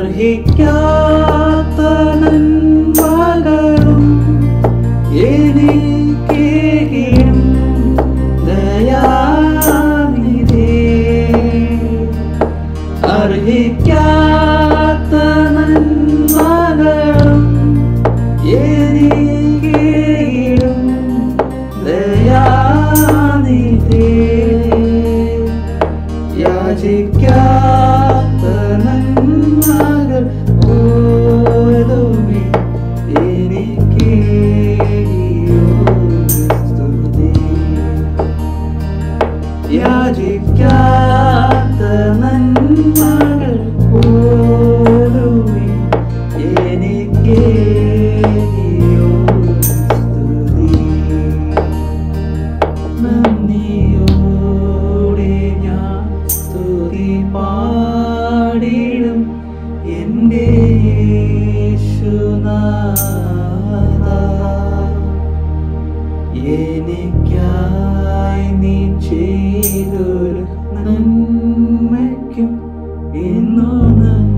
അർഹിക്കാത്ത നന്മകളും എനിക്കേകിലും ദയാനിധേ. അർഹിക്കാത്ത നന്മകളും എനിക്ക് corner